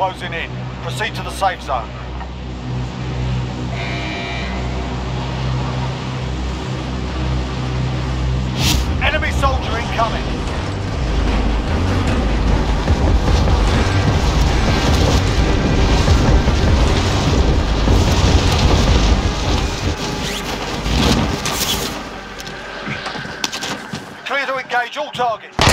Closing in. Proceed to the safe zone. Enemy soldier incoming. Clear to engage all targets.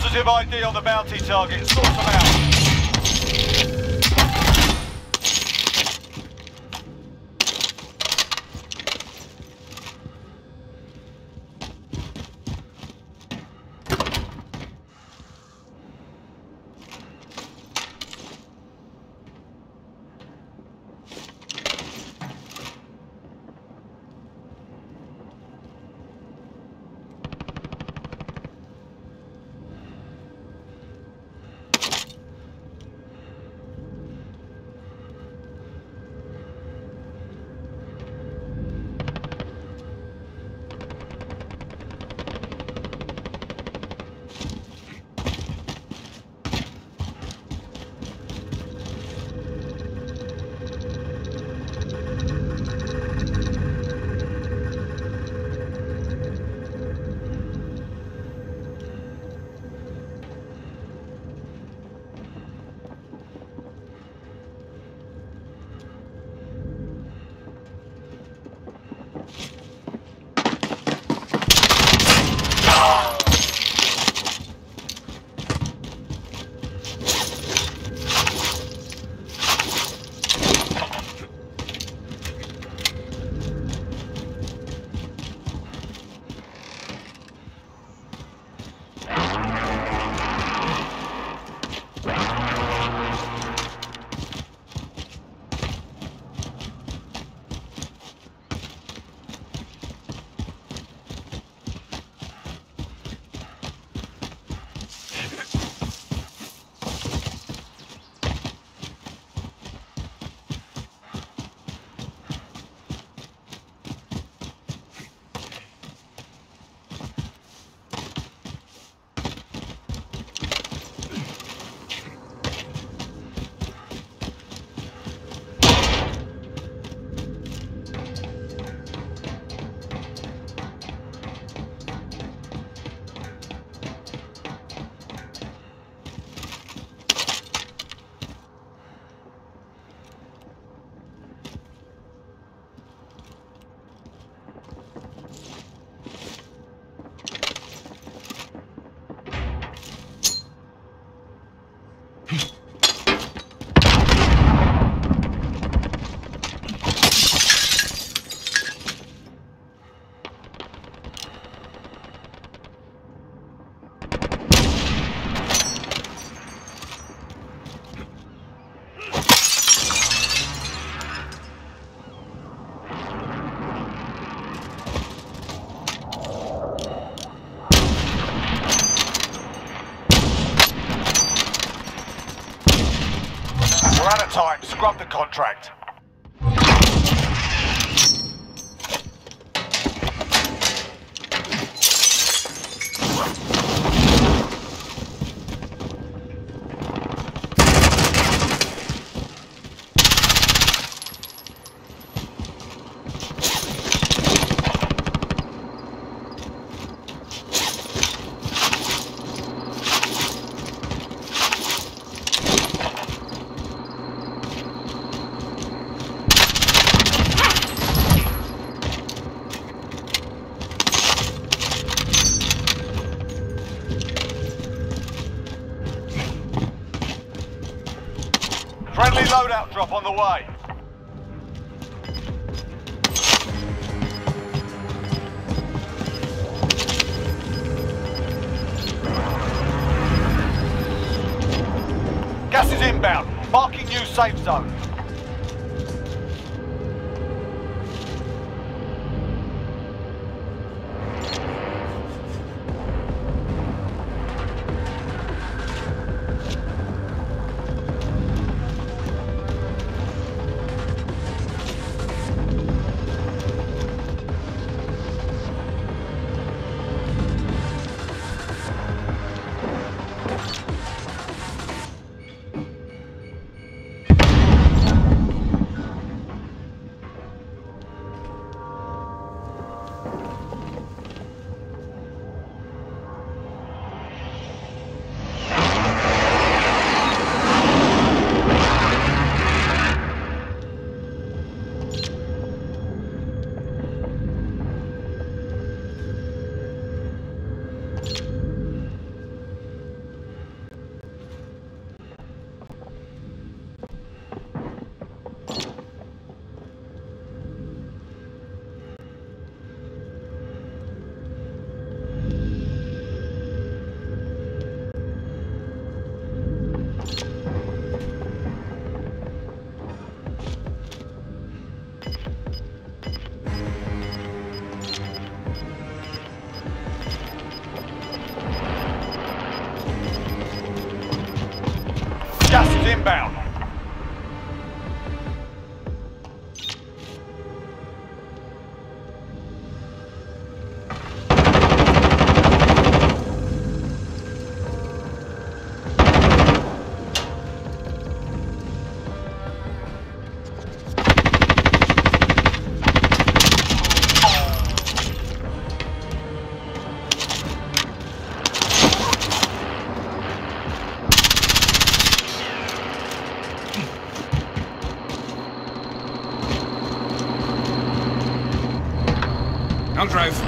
Positive ID on the bounty target. Sort them out. Inbound. I'll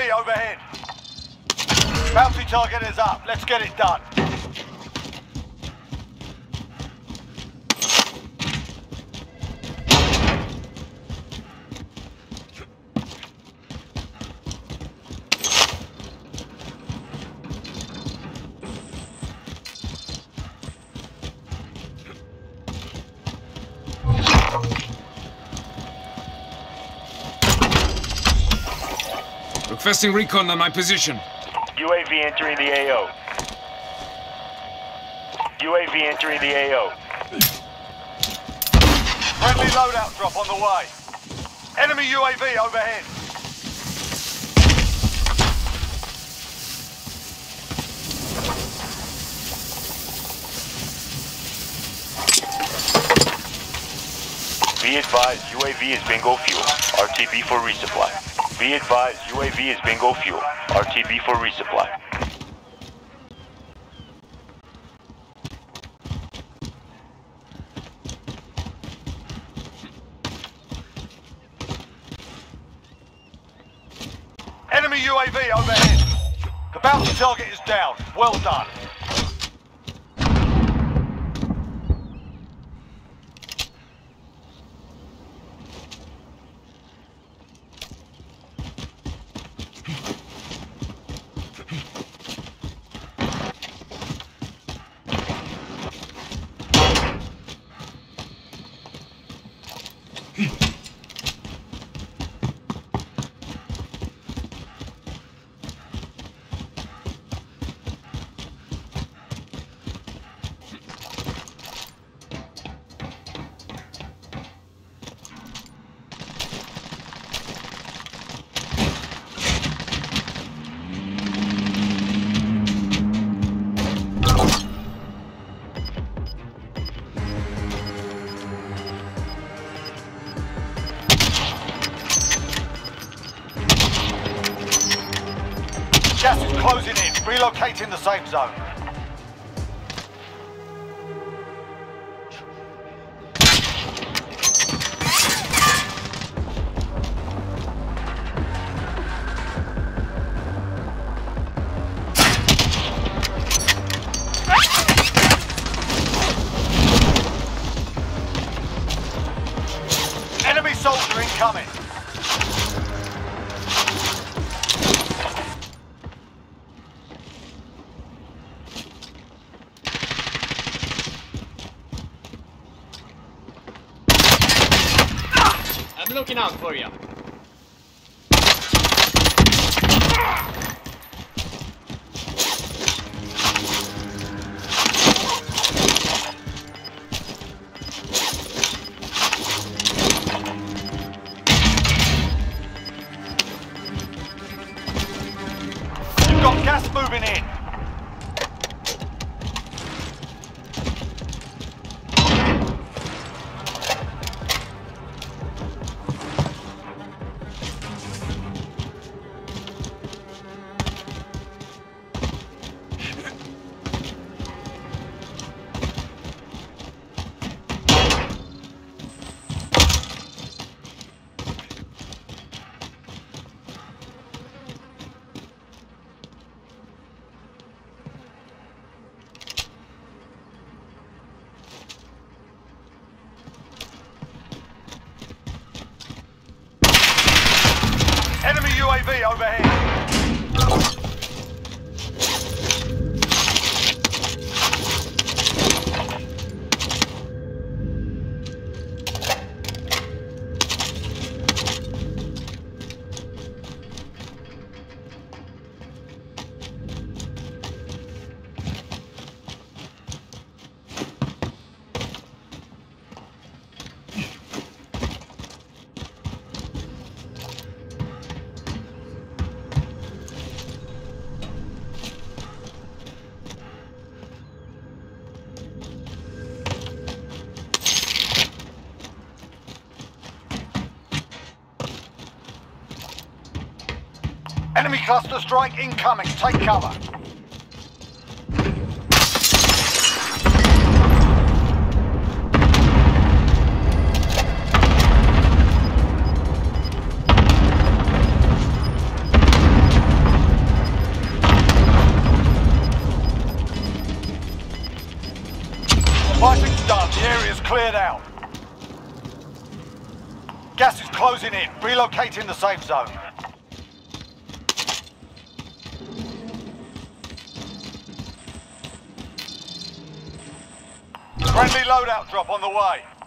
UAV overhead. Bounty target is up. Let's get it done. Requesting recon on my position. UAV entering the AO. UAV entering the AO. Friendly loadout drop on the way. Enemy UAV overhead. Be advised, UAV is bingo fuel. RTB for resupply. Be advised, UAV is bingo fuel. RTB for resupply. Enemy UAV overhead. The bounty target is down. Well done. Relocating the safe zone. Overhead. Enemy cluster strike incoming. Take cover. Fighting's done. The area's cleared out. Gas is closing in. Relocating the safe zone. Friendly loadout drop on the way.